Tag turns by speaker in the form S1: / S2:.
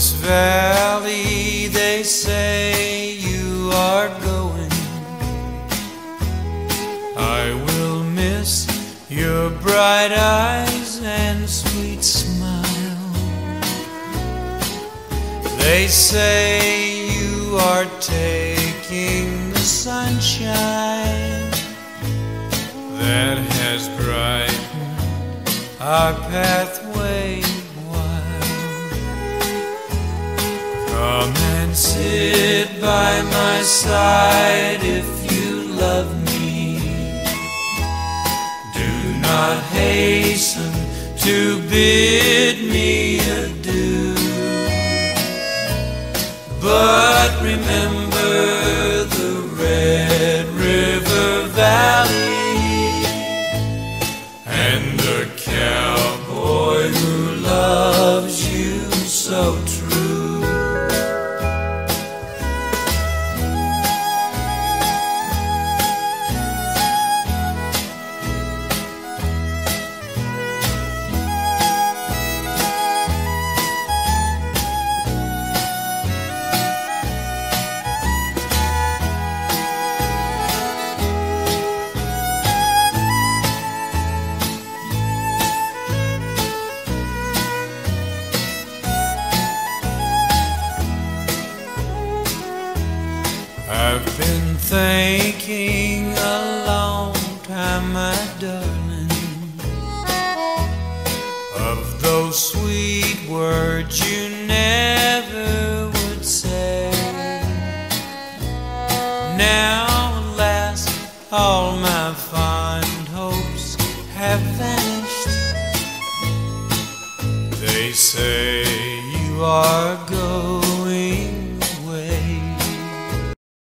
S1: this valley they say you are going. I will miss your bright eyes and sweet smile. They say you are taking the sunshine that has brightened our pathway. Sit by my side if you love me. Do not hasten to bid me adieu. But remember I've been thinking a long time, my darling, of those sweet words you never would say. Now, alas, all my fond hopes have vanished. They say you are ghost